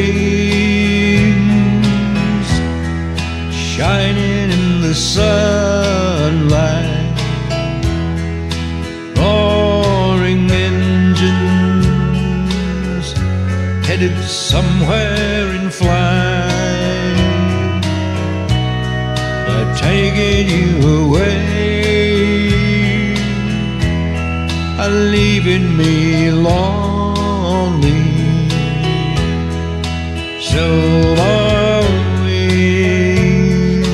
rays shining in the sunlight, roaring engines headed somewhere in flight. They're taking you away, are leaving me lonely. Silver wings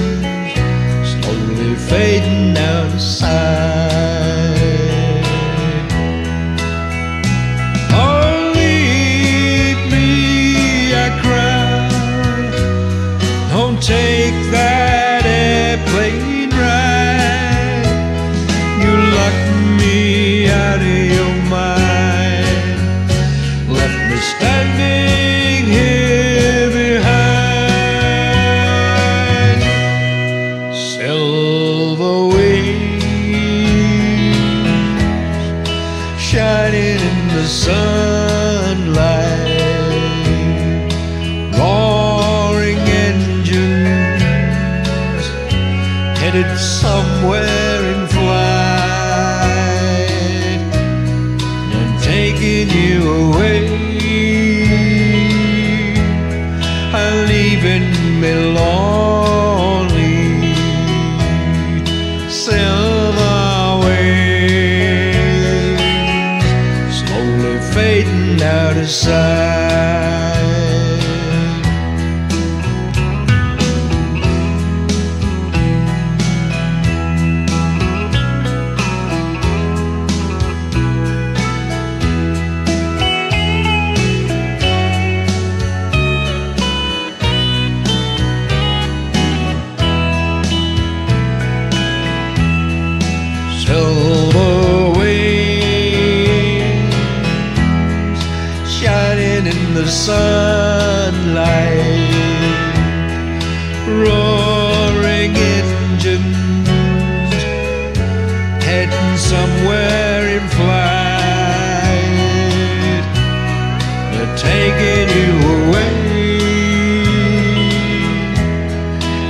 slowly fading out of sight. Oh, leave me, I cry. Don't take that airplane headed somewhere in flight and taking you away, and leaving me lonely. Silver wings slowly fading out of sight. Roaring engines heading somewhere in flight. They're taking you away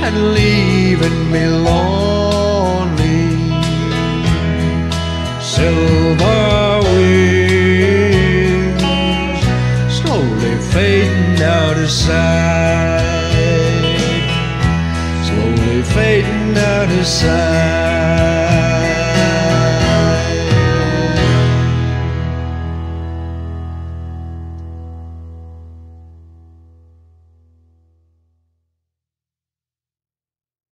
and leaving me lonely. Silver sight,